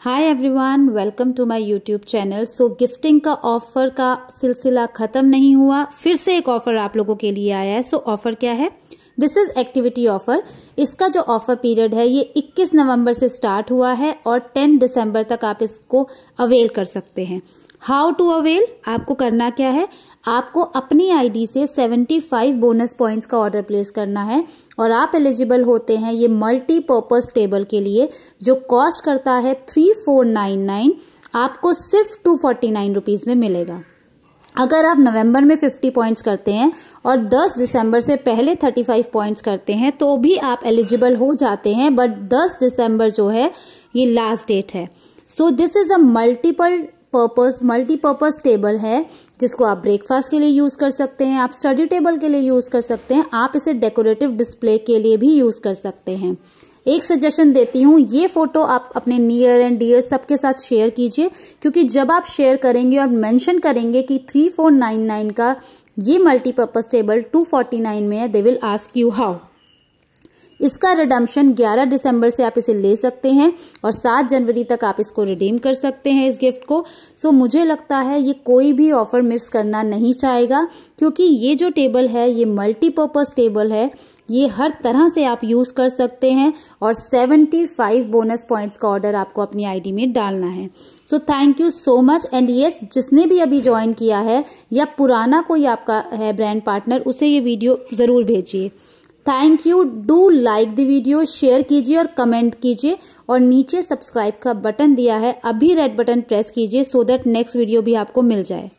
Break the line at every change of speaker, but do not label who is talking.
Hi everyone welcome to my YouTube channel so gifting का offer का सिलसिला खत्म नहीं हुआ फिर से एक ऑफ़र आप लोगों के लिए आया है। सो so, ऑफ़र क्या है? दिस इज़ एक्टिविटी ऑफ़र इसका जो ऑफ़र पीरियड है ये 21 नवंबर से स्टार्ट हुआ है और 10 दिसंबर तक आप इसको अवेल कर सकते हैं। हाउ टू अवेल आपको करना क्या है? आपको अपनी आईडी से 75 बोनस पॉइंट्स का ऑर्डर प्लेस करना है और आप एलिजिबल होते हैं ये मल्टीपर्पज टेबल के लिए, जो कॉस्ट करता है 3499 आपको सिर्फ़ टू फोर्टी नाइन रुपीज़ में मिलेगा। अगर आप नवंबर में 50 पॉइंट्स करते हैं और 10 दिसंबर से पहले 35 पॉइंट्स करते हैं तो भी आप एलिजिबल हो जाते हैं बट 10 दिसंबर जो है, ये लास्ट डेट है। So this is a multiple purpose multipurpose table है, जिसको आप ब्रेकफास्ट के लिए यूज़ कर सकते हैं, आप स्टडी टेबल के लिए यूज़ कर सकते हैं, आप इसे डेकोरेटिव डिस्प्ले के लिए भी यूज़ कर सकते हैं। एक सजेशन देती हूँ, ये फ़ोटो आप अपने नियर एंड डियर सबके साथ शेयर कीजिए, क्योंकि जब आप शेयर करेंगे और मेंशन करेंगे कि थ्री फोर नाइन नाइन का ये multipurpose table two forty nine में है they will ask you how इसका रिडम्पशन 11 दिसंबर से आप इसे ले सकते हैं और 7 जनवरी तक आप इसको रिडीम कर सकते हैं इस गिफ्ट को। सो मुझे लगता है ये कोई भी ऑफ़र मिस करना नहीं चाहेगा, क्योंकि ये जो टेबल है, ये मल्टीपर्पज टेबल है, ये हर तरह से आप यूज़ कर सकते हैं और 75 बोनस पॉइंट्स का ऑर्डर आपको अपनी आईडी में डालना है। So thank you so much and yes जिसने भी अभी ज्वाइन किया है या पुराना कोई आपका है ब्रांड पार्टनर उसे ये वीडियो ज़रूर भेजिए। Thank you do like the video share कीजिए और कमेंट कीजिए। और नीचे सब्सक्राइब का बटन दिया है, अभी रेड बटन प्रेस कीजिए सो दैट नेक्स्ट वीडियो भी आपको मिल जाए।